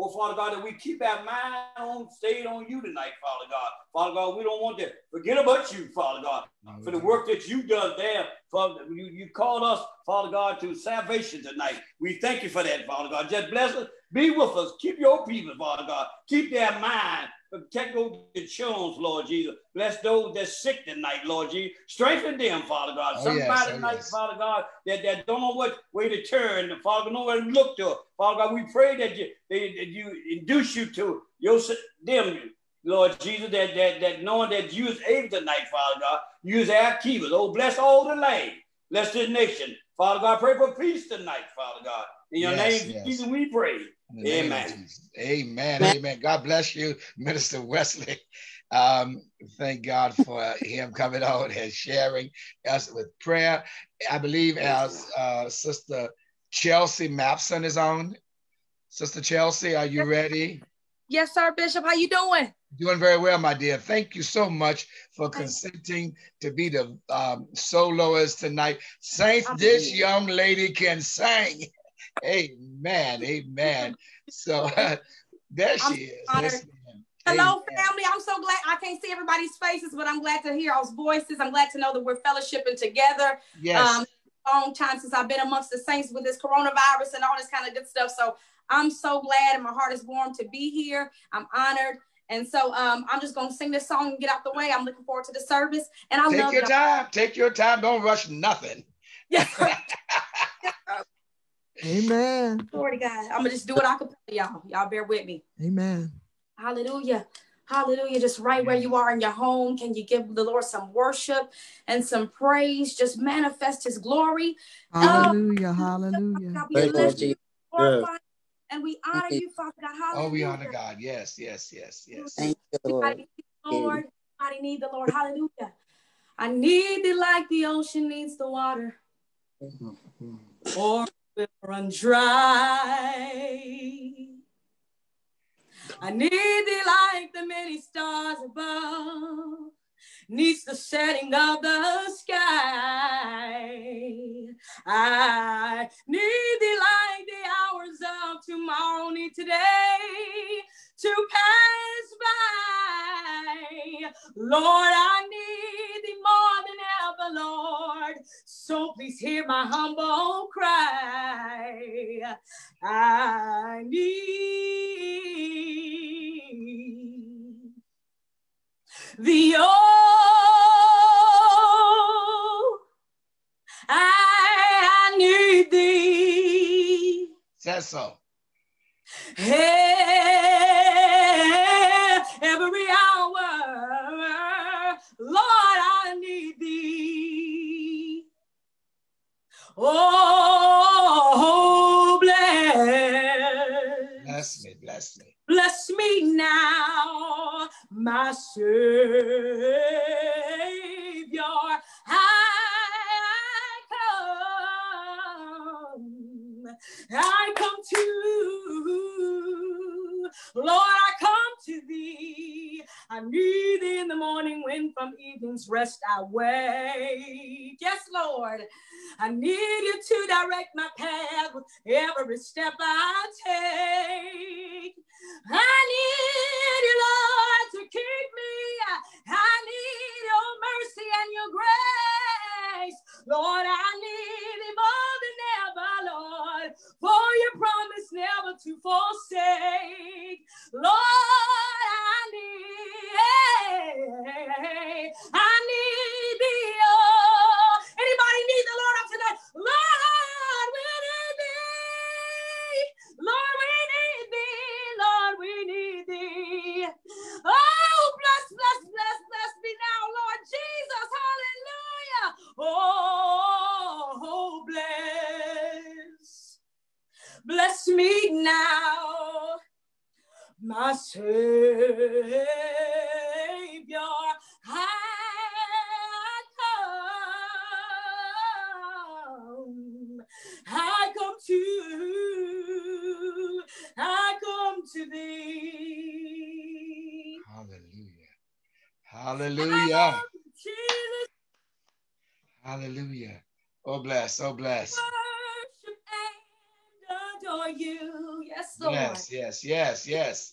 Oh, Father God, that we keep our mind on, stayed on you tonight, Father God. Father God, we don't want to forget about you, Father God, for the work that you've done there. Father, you, you called us, Father God, to salvation tonight. We thank you for that, Father God. Just bless us. Be with us. Keep your people, Father God. Keep their mind Protect those children, Lord Jesus. Bless those that's sick tonight, Lord Jesus. Strengthen them, Father God. Oh, Somebody yes, oh, tonight, yes. Father God, that, that don't know what way to turn, Father, know where to look to. Father God, we pray that you they, that you induce you to your them, Lord Jesus, that, that, that knowing that you is able tonight, Father God, use our keepers. Oh, bless all the land. Bless this nation. Father God, pray for peace tonight, Father God. In your yes, name, yes. Jesus, we pray. Amen. Amen. Amen. God bless you, Minister Wesley. Um, thank God for him coming out and sharing us with prayer. I believe as uh, Sister Chelsea Mapson is on. Sister Chelsea, are you ready? Yes, sir, Bishop. How you doing? Doing very well, my dear. Thank you so much for consenting to be the um, soloist tonight. Saints, this young lady can sing. Amen. Amen. So uh, there she is. Hello, family. I'm so glad I can't see everybody's faces, but I'm glad to hear our voices. I'm glad to know that we're fellowshipping together. Yes. Um, long time since I've been amongst the saints with this coronavirus and all this kind of good stuff. So I'm so glad and my heart is warm to be here. I'm honored. And so um, I'm just gonna sing this song and get out the way. I'm looking forward to the service. And I take love your time. Take your time. Don't rush nothing. Yes. Amen. Glory to God. I'm gonna just do what I can y'all. Y'all bear with me. Amen. Hallelujah. Hallelujah. Just right where you are in your home, can you give the Lord some worship and some praise? Just manifest his glory. Hallelujah. Um, hallelujah. Thank you, yes. And we honor you, Father God. Hallelujah. Oh, we honor God. Yes, yes, yes, yes. Thank you, Lord. Lord. Everybody need the Lord. Hallelujah. I need thee like the ocean needs the water. Or run dry. I need thee like the many stars above needs the setting of the sky. I need thee like the hours of tomorrow need today to pass by. Lord, I need thee more than ever, Lord. So please hear my humble cry. I need thee, oh, I need thee. Says so. Hey, every hour. Lord, I need thee. Oh, Bless me, bless me. Now, my Savior. I come. I come to Lord, I come to thee. I need thee in the morning when from evening's rest I wake. Yes, Lord. I need you to direct my path with every step I take. I need you, Lord, to keep me. I need your mercy and your grace. Lord, I need thee more Lord, for your promise never to forsake. Lord, I need, I need Hallelujah. Hallelujah. Oh bless, oh bless. Worship and adore you. Yes. Lord. Yes, yes, yes, yes.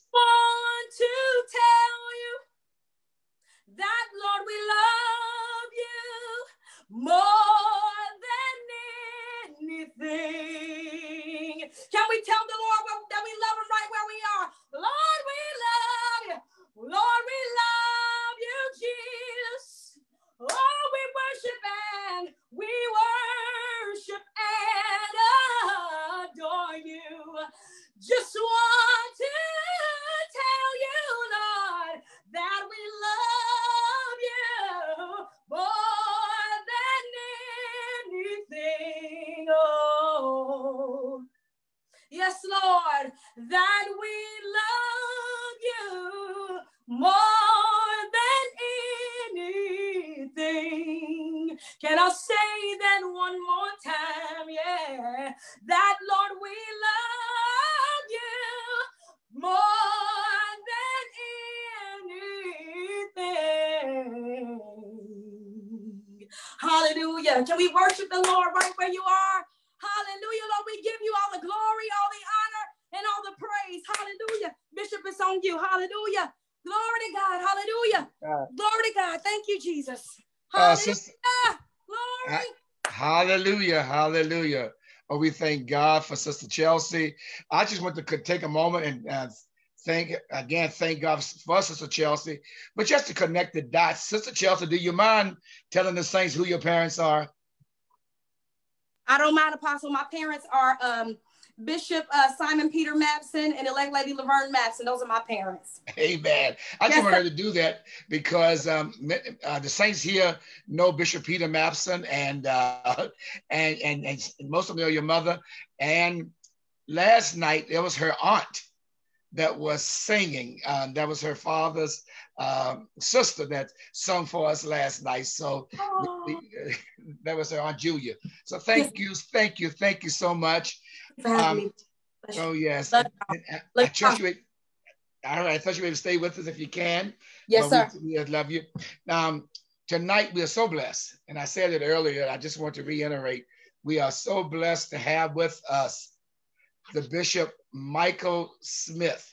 Hallelujah. Uh, Glory to God. Thank you, Jesus. Uh, Hallelujah. sister, Glory. hallelujah, hallelujah. Oh, we thank God for Sister Chelsea. I just want to take a moment and uh, thank again, thank God for Sister Chelsea. But just to connect the dots, Sister Chelsea, do you mind telling the saints who your parents are? I don't mind, Apostle. My parents are um, Bishop uh, Simon Peter Mapson and elect Lady Laverne Mapson. Those are my parents. Amen. I just wanted to do that because um, uh, the saints here know Bishop Peter Mapson and uh, and, and and most of them know your mother. And last night there was her aunt that was singing. Um, that was her father's um, sister that sung for us last night. So that was her aunt Julia. So thank you, thank you, thank you so much. For having Um, me. Oh yes, And I, I Love trust you. All right, I thought you would stay with us if you can. Yes, sir. We, we love you. Um, tonight we are so blessed, and I said it earlier. I just want to reiterate: we are so blessed to have with us the Bishop Michael Smith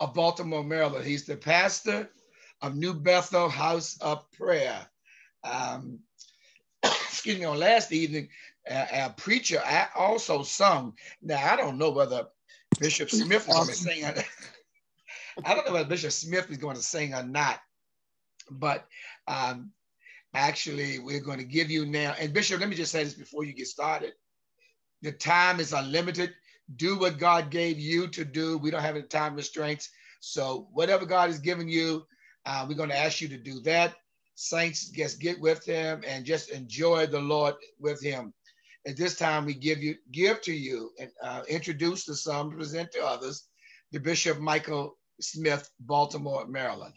of Baltimore, Maryland. He's the pastor of New Bethel House of Prayer. Um, excuse me. On last evening, uh, our preacher I also sung. Now I don't know whether Bishop Smith is going to sing. I don't know whether Bishop Smith is going to sing or not, but um, actually, we're going to give you now. And Bishop, let me just say this before you get started. The time is unlimited. Do what God gave you to do. We don't have any time restraints. So whatever God has given you, uh, we're going to ask you to do that. Saints, just get with him and just enjoy the Lord with him. At this time, we give you give to you and uh, introduce to some, present to others, the Bishop Michael Smith, Baltimore, Maryland.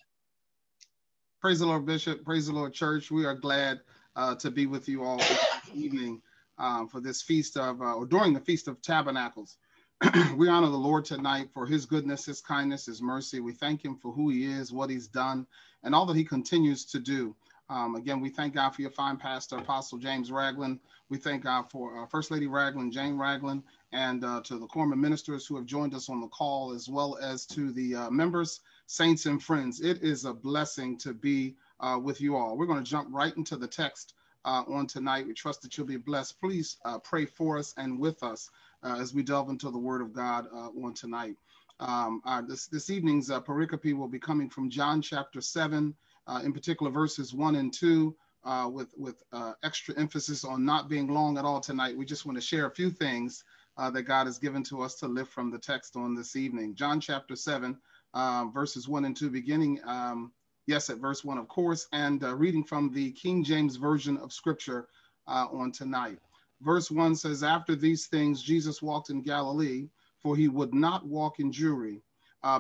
Praise the Lord, Bishop. Praise the Lord, Church. We are glad uh, to be with you all this evening um, for this feast of, uh, or during the Feast of Tabernacles. we honor the Lord tonight for his goodness, his kindness, his mercy. We thank him for who he is, what he's done, and all that he continues to do. Um, again, we thank God for your fine pastor, Apostle James Ragland. We thank God for uh, First Lady Ragland, Jane Ragland, and uh, to the Cobham ministers who have joined us on the call, as well as to the uh, members, saints, and friends. It is a blessing to be uh, with you all. We're going to jump right into the text uh, on tonight. We trust that you'll be blessed. Please uh, pray for us and with us as we delve into the Word of God on tonight. Um, this, this evening's pericope will be coming from John chapter 7, uh, in particular verses 1 and 2, uh, with, with uh, extra emphasis on not being long at all tonight. We just want to share a few things uh, that God has given to us to lift from the text on this evening. John chapter 7, uh, verses 1 and 2, beginning, um, yes, at verse 1, of course, and uh, reading from the King James Version of Scripture on tonight. Verse 1 says, After these things, Jesus walked in Galilee, for he would not walk in Jewry,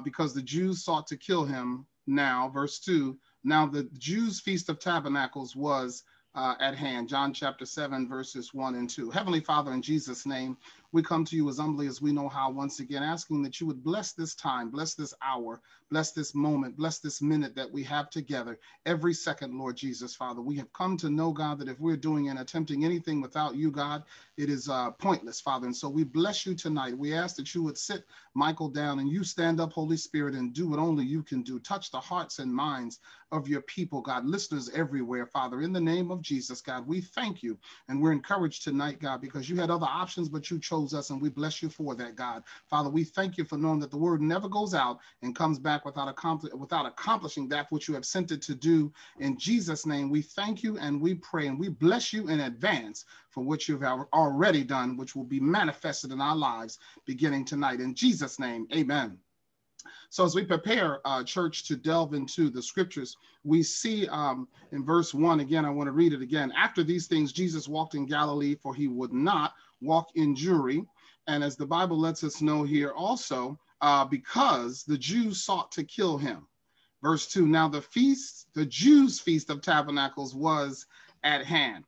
because the Jews sought to kill him. Now, verse 2, now the Jews' feast of tabernacles was uh, at hand. John chapter 7, verses 1 and 2. Heavenly Father, in Jesus' name, we come to you as humbly as we know how, once again, asking that you would bless this time, bless this hour, bless this moment, bless this minute that we have together, every second, Lord Jesus, Father. We have come to know, God, that if we're doing and attempting anything without you, God, it is uh, pointless, Father. And so we bless you tonight. We ask that you would sit Michael down and you stand up, Holy Spirit, and do what only you can do. Touch the hearts and minds of your people, God, listeners everywhere, Father. In the name of Jesus, God, we thank you. And we're encouraged tonight, God, because you had other options, but you chose us, and we bless you for that, God. Father, we thank you for knowing that the word never goes out and comes back without, accompli- without accomplishing that which you have sent it to do. In Jesus' name, we thank you and we pray and we bless you in advance for what you've already done, which will be manifested in our lives beginning tonight. In Jesus' name, amen. So as we prepare uh, church to delve into the scriptures, we see um, in verse one, again, I want to read it again. After these things, Jesus walked in Galilee, for he would not walk in Jewry. And as the Bible lets us know here also, uh, because the Jews sought to kill him. Verse two, now the feast, the Jews' feast of tabernacles was at hand.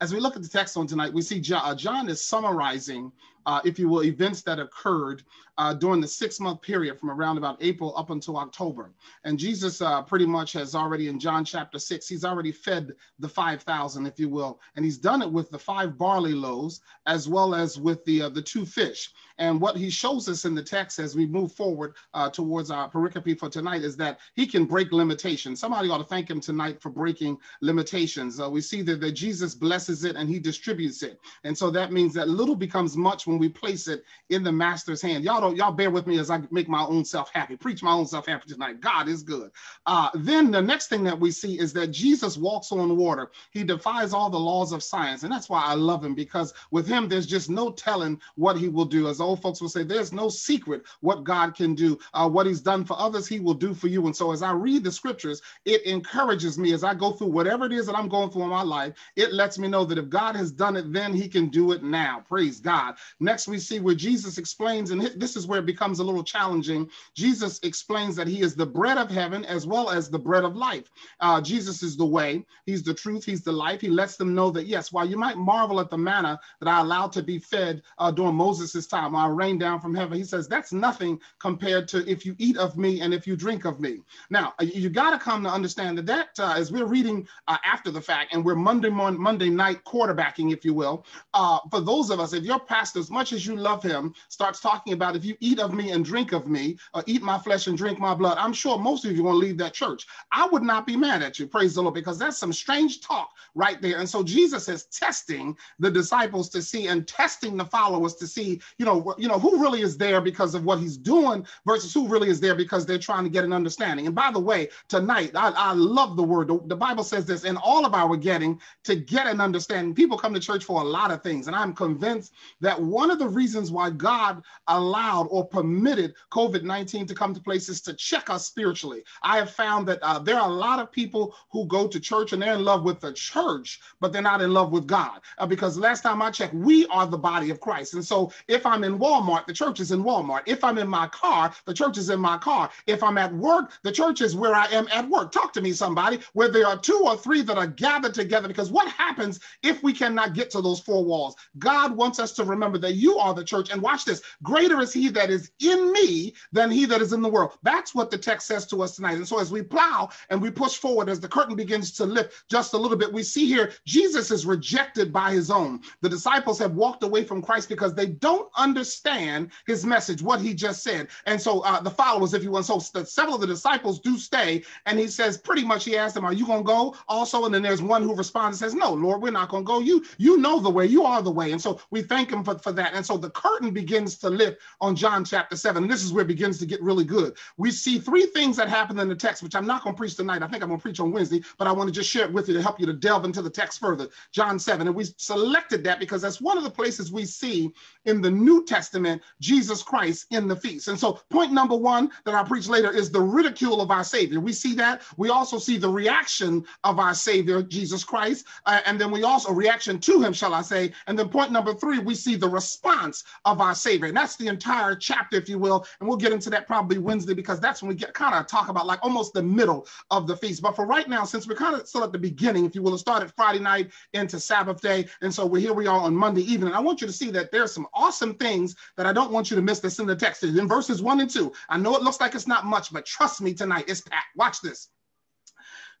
As we look at the text on tonight, we see uh, John is summarizing uh, if you will, events that occurred uh, during the six month period from around about April up until October. And Jesus uh, pretty much has already in John chapter six, he's already fed the 5,000, if you will. And he's done it with the five barley loaves as well as with the, uh, the two fish. And what he shows us in the text as we move forward uh, towards our pericope for tonight is that he can break limitations. Somebody ought to thank him tonight for breaking limitations. Uh, we see that, that Jesus blesses it and he distributes it. And so that means that little becomes much when we place it in the master's hand. Y'all don't y'all bear with me as I make my own self happy, preach my own self happy tonight. God is good. Uh, then the next thing that we see is that Jesus walks on water. He defies all the laws of science, and that's why I love him because with him there's just no telling what he will do. As old folks will say, there's no secret what God can do. Uh, what he's done for others, he will do for you. And so as I read the scriptures, it encourages me as I go through whatever it is that I'm going through in my life. It lets me know that if God has done it, then he can do it now. Praise God. Next, we see where Jesus explains, and this is where it becomes a little challenging. Jesus explains that he is the bread of heaven as well as the bread of life. Uh, Jesus is the way, he's the truth, he's the life. He lets them know that, yes, while you might marvel at the manna that I allowed to be fed uh, during Moses' time, I rained down from heaven, he says, that's nothing compared to if you eat of me and if you drink of me. Now, uh, you got to come to understand that, that uh, as we're reading uh, after the fact and we're Monday, Monday night quarterbacking, if you will, uh, for those of us, if your pastor's much as you love him, starts talking about if you eat of me and drink of me, or eat my flesh and drink my blood, I'm sure most of you want to leave that church. I would not be mad at you, praise the Lord, because that's some strange talk right there. And so Jesus is testing the disciples to see and testing the followers to see, you know, you know, who really is there because of what he's doing versus who really is there because they're trying to get an understanding. And by the way, tonight, I, I love the word. The, the Bible says this in all of our getting to get an understanding. People come to church for a lot of things. And I'm convinced that one of the reasons why God allowed or permitted COVID 19 to come to places to check us spiritually. I have found that uh, there are a lot of people who go to church and they're in love with the church, but they're not in love with God. Uh, because last time I checked, we are the body of Christ. And so if I'm in Walmart, the church is in Walmart. If I'm in my car, the church is in my car. If I'm at work, the church is where I am at work. Talk to me, somebody, where there are two or three that are gathered together. Because what happens if we cannot get to those four walls? God wants us to remember that you are the church. And watch this greater is he that is in me than he that is in the world. That's what the text says to us tonight. And so as we plow and we push forward, as the curtain begins to lift just a little bit, we see here Jesus is rejected by his own. The disciples have walked away from Christ because they don't understand his message, what he just said. And so uh, the followers, if you want, so several of the disciples do stay. And he says, pretty much, he asked them, Are you going to go also? And then there's one who responds and says, No, Lord, we're not going to go. You, you know the way, you are the way. And so we thank him for, for that. And so the curtain begins to lift on John chapter 7. And this is where it begins to get really good. We see three things that happen in the text, which I'm not going to preach tonight. I think I'm going to preach on Wednesday, but I want to just share it with you to help you to delve into the text further. John 7. And we selected that because that's one of the places we see in the New Testament Jesus Christ in the feast. And so, point number one that I'll preach later is the ridicule of our Savior. We see that. We also see the reaction of our Savior, Jesus Christ. Uh, and then we also, reaction to him, shall I say. And then, point number three, we see the response of our Savior. And that's the entire chapter, if you will. And we'll get into that probably Wednesday because that's when we get kind of talk about like almost the middle of the feast. But for right now, since we're kind of still at the beginning, if you will, it started Friday night into Sabbath day. And so we're here we are on Monday evening. I want you to see that there's some awesome things that I don't want you to miss that's in the text. In verses one and two, I know it looks like it's not much, but trust me tonight, it's packed. Watch this.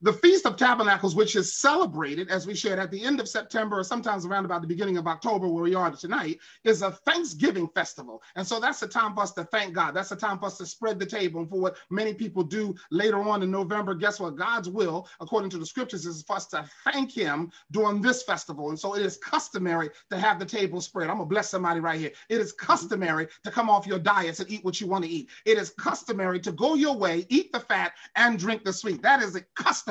The Feast of Tabernacles, which is celebrated, as we shared at the end of September or sometimes around about the beginning of October, where we are tonight, is a Thanksgiving festival. And so that's a time for us to thank God. That's a time for us to spread the table. And for what many people do later on in November, guess what? God's will, according to the scriptures, is for us to thank Him during this festival. And so it is customary to have the table spread. I'm going to bless somebody right here. It is customary to come off your diets and eat what you want to eat. It is customary to go your way, eat the fat, and drink the sweet. That is a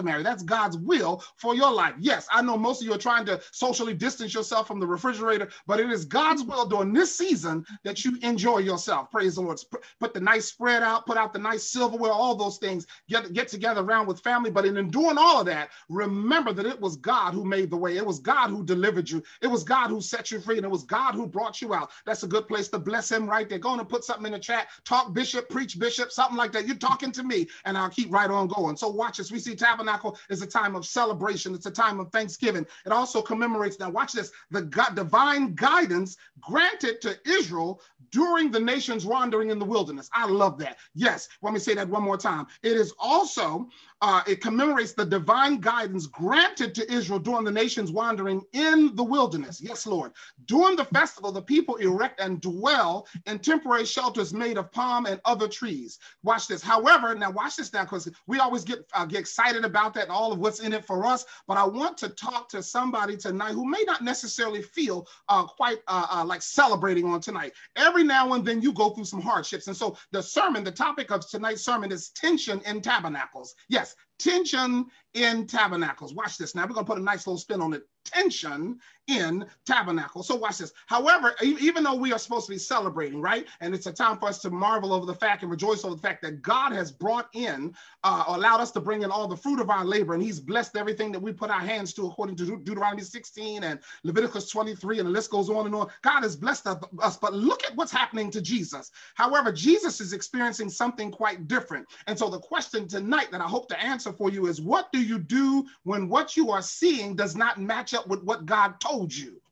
customary. That's God's will for your life. Yes, I know most of you are trying to socially distance yourself from the refrigerator, but it is God's mm-hmm. will during this season that you enjoy yourself. Praise the Lord. Put the nice spread out, put out the nice silverware, all those things. Get, get together around with family. But in doing all of that, remember that it was God who made the way. It was God who delivered you. It was God who set you free, and it was God who brought you out. That's a good place to bless him right there. Go on and put something in the chat. Talk bishop, preach bishop, something like that. You're talking to me, and I'll keep right on going. So watch as we see tabernacle Tabernacle is a time of celebration. It's a time of thanksgiving. It also commemorates, now watch this, the God, divine guidance granted to Israel during the nation's wandering in the wilderness. I love that. Yes, let me say that one more time. It is also uh, it commemorates the divine guidance granted to Israel during the nation's wandering in the wilderness. Yes, Lord. During the festival, the people erect and dwell in temporary shelters made of palm and other trees. Watch this. However, now watch this now because we always get, uh, get excited about that and all of what's in it for us. But I want to talk to somebody tonight who may not necessarily feel uh, quite uh, uh, like celebrating on tonight. Every now and then you go through some hardships. And so the sermon, the topic of tonight's sermon is tension in tabernacles. Yes, tension in tabernacles. Watch this. Now we're going to put a nice little spin on it. Tension in tabernacle. So watch this. However, even though we are supposed to be celebrating, right? And it's a time for us to marvel over the fact and rejoice over the fact that God has brought in, uh, allowed us to bring in all the fruit of our labor, and He's blessed everything that we put our hands to, according to De- Deuteronomy 16 and Leviticus 23, and the list goes on and on. God has blessed us, but look at what's happening to Jesus. However, Jesus is experiencing something quite different. And so the question tonight that I hope to answer for you is what do you do when what you are seeing does not match up with what God told you?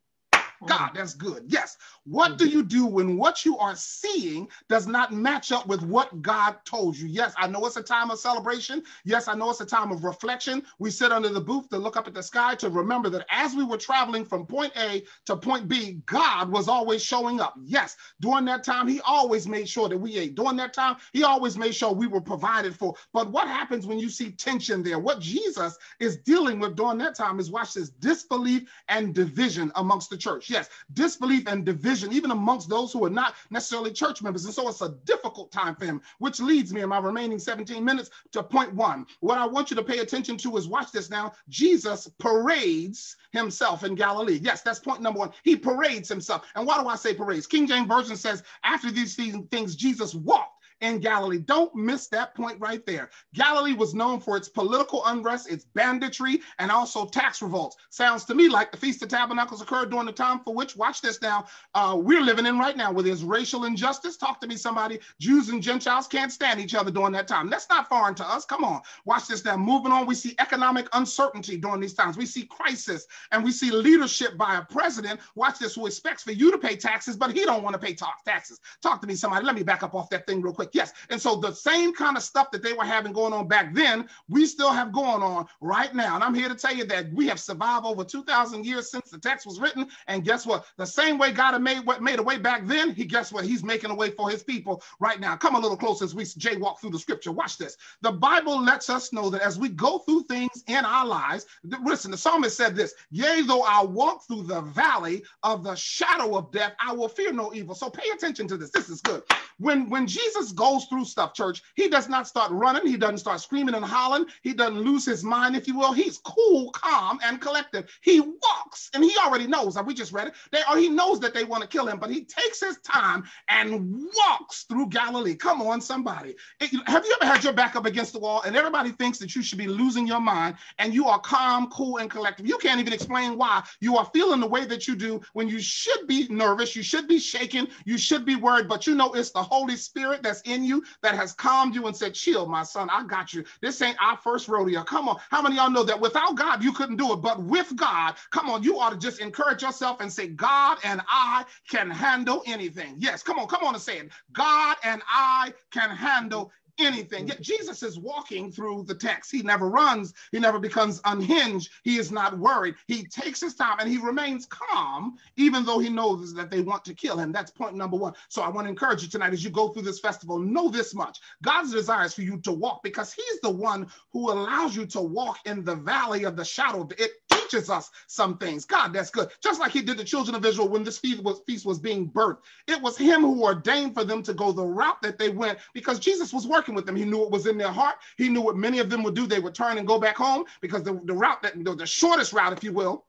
God, mm. that's good. Yes. What do mm-hmm. you do when what you are seeing does not match up with what God told you? Yes, I know it's a time of celebration. Yes, I know it's a time of reflection. We sit under the booth to look up at the sky to remember that as we were traveling from point A to point B, God was always showing up. Yes, during that time, He always made sure that we ate. During that time, He always made sure we were provided for. But what happens when you see tension there? What Jesus is dealing with during that time is watch this disbelief and division amongst the church yes, disbelief and division, even amongst those who are not necessarily church members. And so it's a difficult time for him, which leads me in my remaining 17 minutes to point one. What I want you to pay attention to is watch this now. Jesus parades himself in Galilee. Yes, that's point number one. He parades himself. And why do I say parades? King James Version says, after these things, Jesus walked in Galilee. Don't miss that point right there. Galilee was known for its political unrest, its banditry, and also tax revolts. Sounds to me like the Feast of Tabernacles occurred during the time for which, watch this now, uh, we're living in right now, where there's racial injustice. Talk to me, somebody. Jews and Gentiles can't stand each other during that time. That's not foreign to us. Come on. Watch this now. Moving on, we see economic uncertainty during these times. We see crisis, and we see leadership by a president. Watch this, who expects for you to pay taxes, but he don't want to pay taxes. Talk to me, somebody. Let me back up off that thing real quick. Yes. And so the same kind of stuff that they were having going on back then, we still have going on right now. And I'm here to tell you that we have survived over 2,000 years since the text was written. And guess what? The same way God had made, made a way back then, he guess what? He's making a way for his people right now. Come a little closer as we jaywalk through the scripture. Watch this. The Bible lets us know that as we go through things in our lives, listen, the psalmist said this, yea, though I walk through the valley of the shadow of death, I will fear no evil. So pay attention to this. This is good. When, when Jesus goes through stuff, church. He does not start running. He doesn't start screaming and hollering. He doesn't lose his mind, if you will. He's cool, calm, and collected. He walks, and he already knows. We just read it. They, or he knows that they want to kill him, but he takes his time and walks through Galilee. Come on, somebody. It, have you ever had your back up against the wall and everybody thinks that you should be losing your mind and you are calm, cool, and collected? You can't even explain why you are feeling the way that you do when you should be nervous, you should be shaken, you should be worried, but you know it's the Holy Spirit that's in you that has calmed you and said, Chill, my son, I got you. This ain't our first rodeo. Come on. How many y'all know that without God, you couldn't do it? But with God, come on, you ought to just encourage yourself and say, God and I can handle anything. Yes, come on, come on and say it. God and I can handle anything. Yet Jesus is walking through the text. He never runs, he never becomes unhinged. He is not worried. He takes his time and he remains calm, even though he knows that they want to kill him. That's point number one. So I want to encourage you tonight as you go through this festival, know this much God's desire is for you to walk because he's the one who allows you to walk in the valley of the shadow. It teaches us some things. God, that's good. Just like he did the children of Israel when this feast was, feast was being birthed. It was him who ordained for them to go the route that they went because Jesus was working with them. He knew what was in their heart. He knew what many of them would do. They would turn and go back home because the, the route that the, the shortest route, if you will,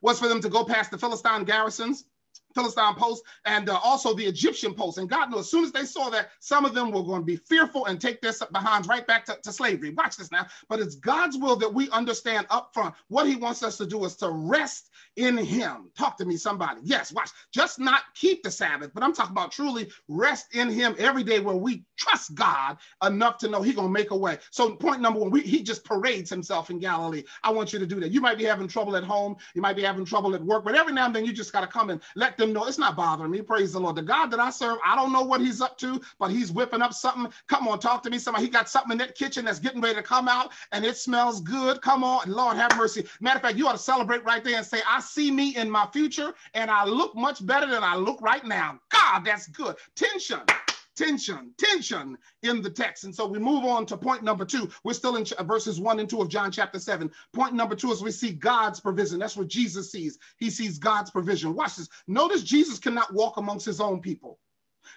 was for them to go past the Philistine garrisons Philistine post and uh, also the Egyptian post. And God knows, as soon as they saw that, some of them were going to be fearful and take their behinds right back to, to slavery. Watch this now. But it's God's will that we understand up front what He wants us to do is to rest in Him. Talk to me, somebody. Yes, watch. Just not keep the Sabbath, but I'm talking about truly rest in Him every day where we trust God enough to know He's going to make a way. So, point number one, we, He just parades Himself in Galilee. I want you to do that. You might be having trouble at home, you might be having trouble at work, but every now and then you just got to come and let them know it's not bothering me. Praise the Lord. The God that I serve, I don't know what he's up to, but he's whipping up something. Come on, talk to me. Somebody, he got something in that kitchen that's getting ready to come out and it smells good. Come on, Lord have mercy. Matter of fact, you ought to celebrate right there and say, I see me in my future and I look much better than I look right now. God, that's good. Tension tension, tension in the text. And so we move on to point number two. We're still in uh, verses one and two of John chapter seven. Point number two is we see God's provision. That's what Jesus sees. He sees God's provision. Watch this. Notice Jesus cannot walk amongst his own people.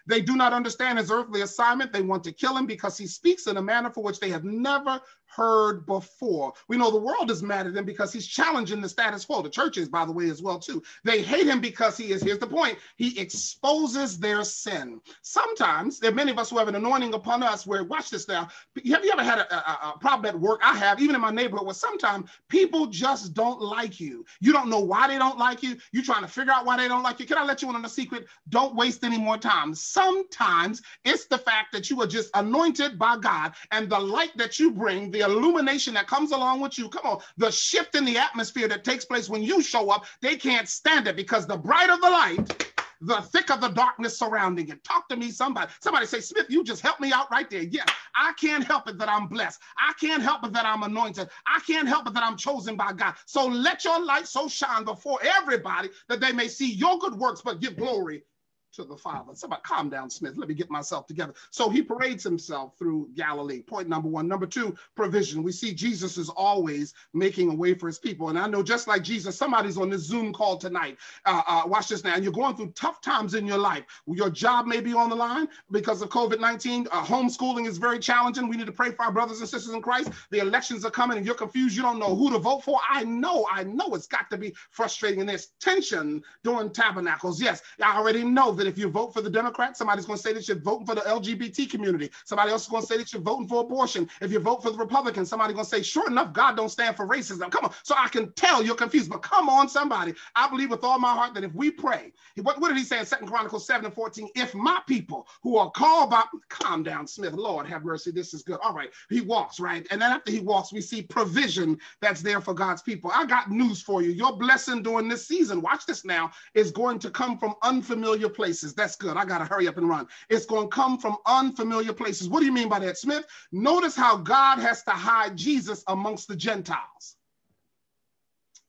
They do not understand his earthly assignment. They want to kill him because he speaks in a manner for which they have never heard before. We know the world is mad at him because he's challenging the status quo. The churches, by the way, as well too. They hate him because he is. Here's the point: he exposes their sin. Sometimes there are many of us who have an anointing upon us. Where watch this now. Have you ever had a, a, a problem at work? I have, even in my neighborhood, where sometimes people just don't like you. You don't know why they don't like you. You're trying to figure out why they don't like you. Can I let you in on a secret? Don't waste any more time. Sometimes it's the fact that you are just anointed by God, and the light that you bring, the illumination that comes along with you. Come on, the shift in the atmosphere that takes place when you show up, they can't stand it because the brighter the light, the thicker the darkness surrounding it. Talk to me, somebody. Somebody say, Smith, you just help me out right there. Yeah, I can't help it that I'm blessed. I can't help it that I'm anointed. I can't help it that I'm chosen by God. So let your light so shine before everybody that they may see your good works, but give glory to the Father. Somebody calm down, Smith. Let me get myself together. So he parades himself through Galilee. Point number one. Number two, provision. We see Jesus is always making a way for his people. And I know just like Jesus, somebody's on this Zoom call tonight. Uh, uh, watch this now. And you're going through tough times in your life. Your job may be on the line because of COVID 19. Uh, homeschooling is very challenging. We need to pray for our brothers and sisters in Christ. The elections are coming and you're confused. You don't know who to vote for. I know, I know it's got to be frustrating. And there's tension during tabernacles. Yes, I already know that if you vote for the Democrats, somebody's going to say that you're voting for the LGBT community. Somebody else is going to say that you're voting for abortion. If you vote for the Republicans, somebody's going to say, sure enough, God don't stand for racism. Come on. So I can tell you're confused, but come on, somebody. I believe with all my heart that if we pray, what, what did he say in Second Chronicles 7 and 14? If my people who are called by, calm down, Smith, Lord have mercy, this is good. All right. He walks, right? And then after he walks, we see provision that's there for God's people. I got news for you. Your blessing during this season, watch this now, is going to come from unfamiliar places. That's good. I got to hurry up and run. It's going to come from unfamiliar places. What do you mean by that, Smith? Notice how God has to hide Jesus amongst the Gentiles.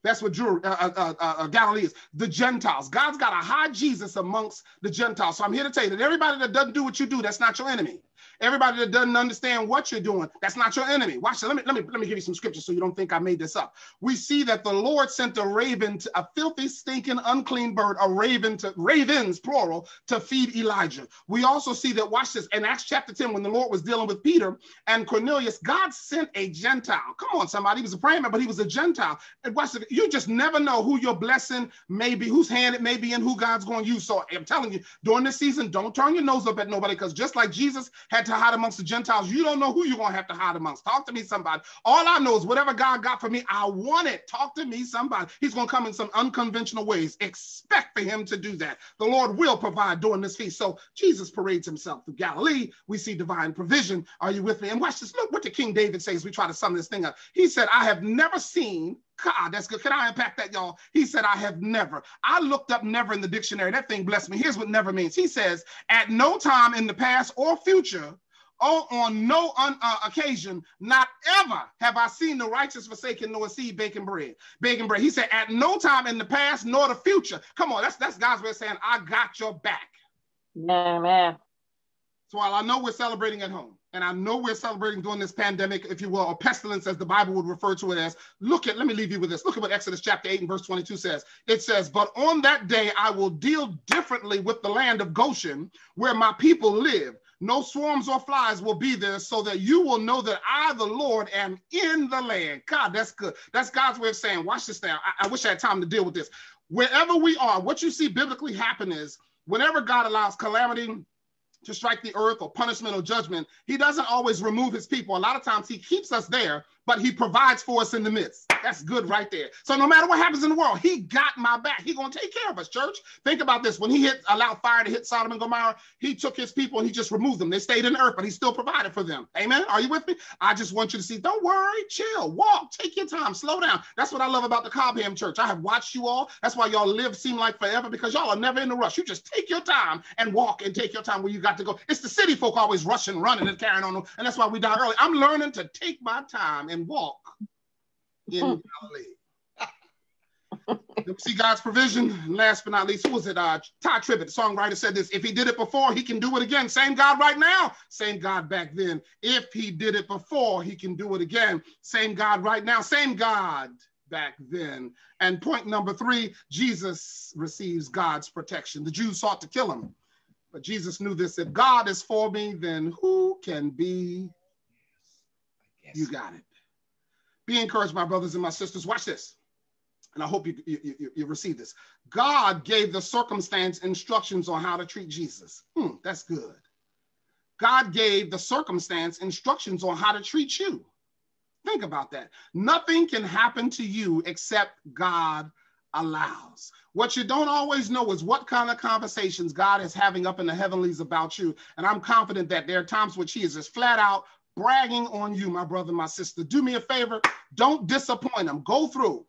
That's what Drew, uh, uh, uh, uh, Galilee is. The Gentiles. God's got to hide Jesus amongst the Gentiles. So I'm here to tell you that everybody that doesn't do what you do, that's not your enemy. Everybody that doesn't understand what you're doing, that's not your enemy. Watch it. Let me let me let me give you some scriptures so you don't think I made this up. We see that the Lord sent a raven, to, a filthy, stinking, unclean bird, a raven to ravens plural to feed Elijah. We also see that. Watch this in Acts chapter 10 when the Lord was dealing with Peter and Cornelius. God sent a Gentile. Come on, somebody. He was a praying man, but he was a Gentile. And watch this. You just never know who your blessing may be, whose hand it may be, and who God's going to use. So I'm telling you, during this season, don't turn your nose up at nobody because just like Jesus had to hide amongst the Gentiles, you don't know who you're going to have to hide amongst. Talk to me, somebody. All I know is whatever God got for me, I want it. Talk to me, somebody. He's going to come in some unconventional ways. Expect for him to do that. The Lord will provide during this feast. So Jesus parades himself through Galilee. We see divine provision. Are you with me? And watch this. Look what the King David says. We try to sum this thing up. He said, I have never seen God, that's good. Can I unpack that, y'all? He said, I have never. I looked up never in the dictionary. That thing blessed me. Here's what never means. He says, at no time in the past or future, or on no un, uh, occasion, not ever have I seen the righteous forsaken nor seed baking bread. Baking bread. He said, at no time in the past nor the future. Come on, that's that's God's way of saying, I got your back. Man. So while I know we're celebrating at home, and I know we're celebrating during this pandemic, if you will, or pestilence, as the Bible would refer to it as. Look at, let me leave you with this. Look at what Exodus chapter 8 and verse 22 says. It says, But on that day I will deal differently with the land of Goshen, where my people live. No swarms or flies will be there, so that you will know that I, the Lord, am in the land. God, that's good. That's God's way of saying, watch this now. I, I wish I had time to deal with this. Wherever we are, what you see biblically happen is whenever God allows calamity, to strike the earth or punishment or judgment, he doesn't always remove his people. A lot of times he keeps us there but he provides for us in the midst. That's good right there. So no matter what happens in the world, he got my back. He gonna take care of us, church. Think about this. When he hit allowed fire to hit Sodom and Gomorrah, he took his people and he just removed them. They stayed in earth, but he still provided for them. Amen. Are you with me? I just want you to see, don't worry, chill, walk, take your time, slow down. That's what I love about the Cobham Church. I have watched you all. That's why y'all live seem like forever because y'all are never in a rush. You just take your time and walk and take your time where you got to go. It's the city folk always rushing, running, and carrying on, and that's why we die early. I'm learning to take my time and walk in Galilee. see God's provision. Last but not least, who was it? Uh, Tye Tribbett, the songwriter, said this: "If He did it before, He can do it again. Same God right now, same God back then. If He did it before, He can do it again. Same God right now, same God back then." And point number three: Jesus receives God's protection. The Jews sought to kill him, but Jesus knew this: if God is for me, then who can be? You got it. Be encouraged, my brothers and my sisters. Watch this. And I hope you, you, you, you receive this. God gave the circumstance instructions on how to treat Jesus. Hmm, that's good. God gave the circumstance instructions on how to treat you. Think about that. Nothing can happen to you except God allows. What you don't always know is what kind of conversations God is having up in the heavenlies about you. And I'm confident that there are times which He is just flat out bragging on you, my brother, my sister. Do me a favor, don't disappoint them. Go through,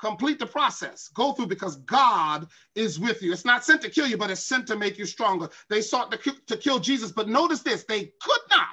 complete the process. Go through because God is with you. It's not sent to kill you, but it's sent to make you stronger. They sought to, to kill Jesus, but notice this they could not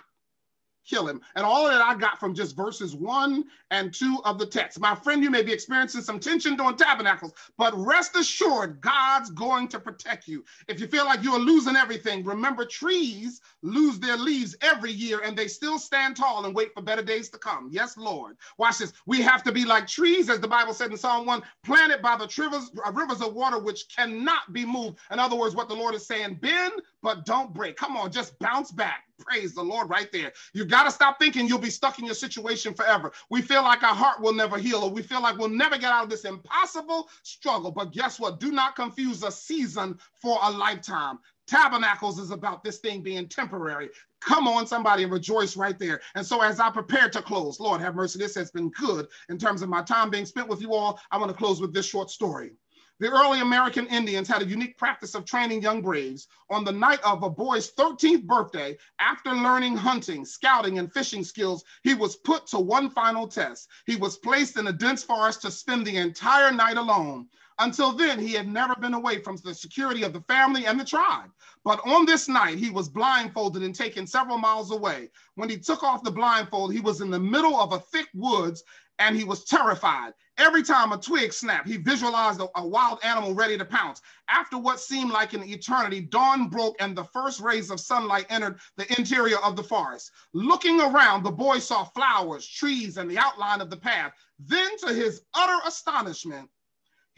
kill him. And all that I got from just verses one and two of the text. My friend, you may be experiencing some tension during tabernacles, but rest assured, God's going to protect you. If you feel like you are losing everything, remember trees lose their leaves every year and they still stand tall and wait for better days to come. Yes, Lord. Watch this. We have to be like trees, as the Bible said in Psalm 1, planted by the rivers, uh, rivers of water which cannot be moved. In other words, what the Lord is saying, bend, but don't break. Come on, just bounce back Praise the Lord right there. You got to stop thinking you'll be stuck in your situation forever. We feel like our heart will never heal, or we feel like we'll never get out of this impossible struggle. But guess what? Do not confuse a season for a lifetime. Tabernacles is about this thing being temporary. Come on, somebody, and rejoice right there. And so, as I prepare to close, Lord have mercy, this has been good in terms of my time being spent with you all. I want to close with this short story. The early American Indians had a unique practice of training young braves. On the night of a boy's 13th birthday, after learning hunting, scouting, and fishing skills, he was put to one final test. He was placed in a dense forest to spend the entire night alone. Until then, he had never been away from the security of the family and the tribe. But on this night, he was blindfolded and taken several miles away. When he took off the blindfold, he was in the middle of a thick woods and he was terrified. Every time a twig snapped, he visualized a, a, wild animal ready to pounce. After what seemed like an eternity, dawn broke and the first rays of sunlight entered the interior of the forest. Looking around, the boy saw flowers, trees, and the outline of the path. Then, to his utter astonishment,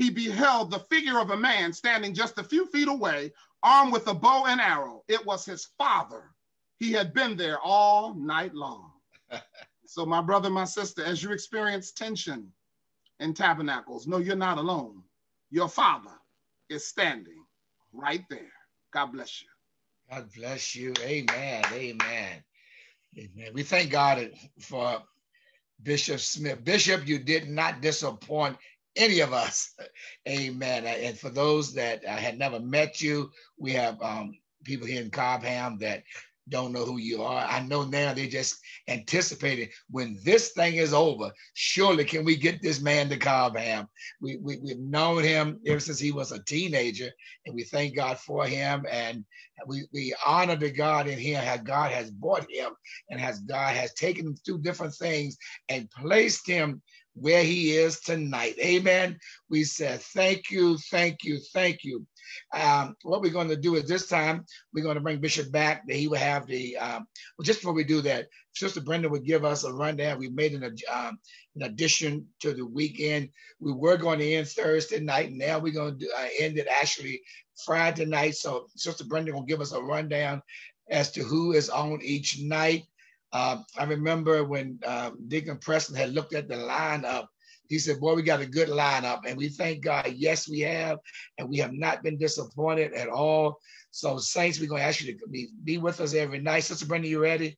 he beheld the figure of a man standing just a few feet away, armed with a bow and arrow. It was his father. He had been there all night long. so, my brother, my sister, as you experience tension in tabernacles, no, you're not alone. Your father is standing right there. God bless you. God bless you. Amen. Amen. Amen. We thank God for Bishop Smith. Bishop, you did not disappoint any of us. Amen. And for those that had never met you, we have um, people here in Cobham that don't know who you are. I know now they just anticipated when this thing is over, surely can we get this man to Cobham? We, we, we've known him ever since he was a teenager, and we thank God for him. And we, we honor the God in him, how God has brought him and has God has taken him through different things and placed him where he is tonight. Amen. We said, thank you, thank you, thank you. Um, what we're going to do is this time, we're going to bring Bishop back. That he will have the, um, well, just before we do that, Sister Brenda would give us a rundown. We made an, um, an addition to the weekend. We were going to end Thursday night, and now we're going to do, uh, end it actually Friday night. So Sister Brenda will give us a rundown as to who is on each night. Uh, I remember when uh, Deacon Preston had looked at the lineup, he said, Boy, we got a good lineup. And we thank God, yes, we have. And we have not been disappointed at all. So, Saints, we're going to ask you to be, be with us every night. Sister Brenda, you ready?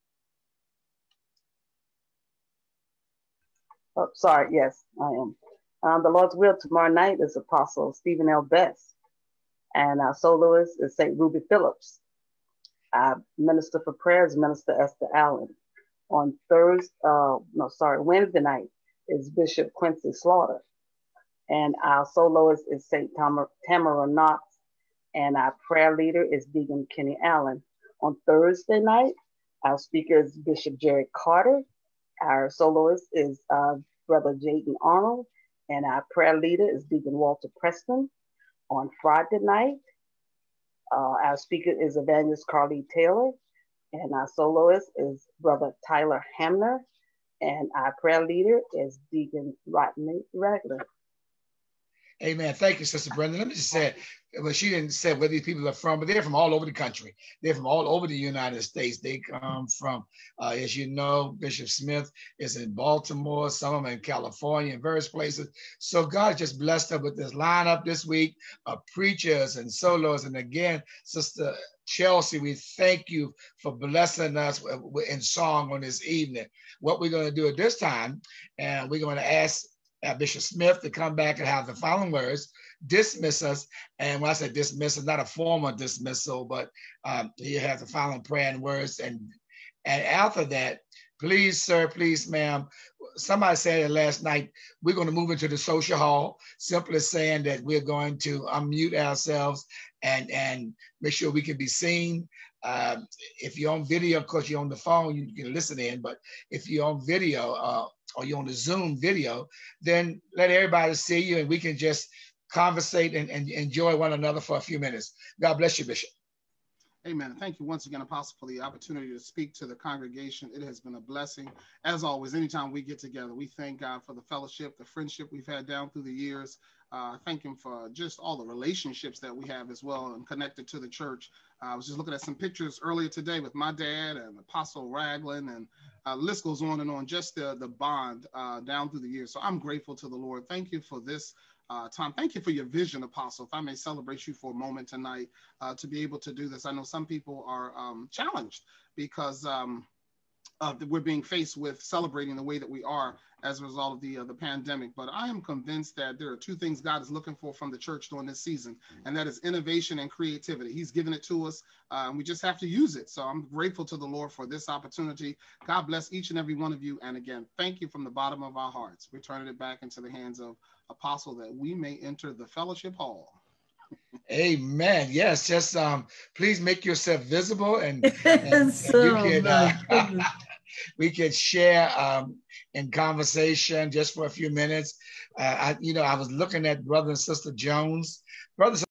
Oh, sorry. Yes, I am. Um, the Lord's will tomorrow night is Apostle Stephen L. Best. And our soloist is St. Ruby Phillips. Our minister for prayers, Minister Esther Allen on Thursday, uh, no, sorry, Wednesday night is Bishop Quincy Slaughter. And our soloist is St. Tamara, Knox. And our prayer leader is Deacon Kenny Allen. On Thursday night, our speaker is Bishop Jerry Carter. Our soloist is uh, Brother Jaden Arnold. And our prayer leader is Deacon Walter Preston. On Friday night, uh, our speaker is Evangelist Carly Taylor. And our soloist is Brother Tyler Hamner. And our prayer leader is Deacon Rodney Ragler. Amen. Thank you, Sister Brenda. Let me just say, well, she didn't say where these people are from, but they're from all over the country. They're from all over the United States. They come from, uh, as you know, Bishop Smith is in Baltimore, some of them in California, and various places. So God just blessed us with this lineup this week of preachers and solos. And again, Sister Chelsea, we thank you for blessing us in song on this evening. What we're going to do at this time, and we're going to ask uh, Bishop Smith to come back and have the following words, dismiss us. And when I say dismiss, it's not a formal dismissal, but um, you have the following prayer and words. And, and after that, please, sir, please, ma'am, somebody said it last night, we're going to move into the social hall, simply saying that we're going to unmute ourselves and, and make sure we can be seen. Um, if you're on video, of course, you're on the phone, you can listen in, but if you're on video, uh, or you're on the Zoom video, then let everybody see you and we can just conversate and, and enjoy one another for a few minutes. God bless you, Bishop. Amen. Thank you once again, Apostle, for the opportunity to speak to the congregation. It has been a blessing. As always, anytime we get together, we thank God for the fellowship, the friendship we've had down through the years. Uh, thank Him for just all the relationships that we have as well and connected to the church. Uh, I was just looking at some pictures earlier today with my dad and Apostle Ragland, and uh, list goes on and on, just the, the bond uh, down through the years. So I'm grateful to the Lord. Thank you for this uh, time. Thank you for your vision, Apostle. If I may celebrate you for a moment tonight uh, to be able to do this. I know some people are um, challenged because um, uh, we're being faced with celebrating the way that we are as a result of the uh, the pandemic. But I am convinced that there are two things God is looking for from the church during this season, and that is innovation and creativity. He's given it to us, uh, and we just have to use it. So I'm grateful to the Lord for this opportunity. God bless each and every one of you, and again, thank you from the bottom of our hearts. We're turning it back into the hands of Apostle that we may enter the fellowship hall. Amen. Yes, just um, please make yourself visible, and, and, and you can, uh, we can share um, in conversation just for a few minutes. Uh, I, you know, I was looking at brother and sister Jones. Brother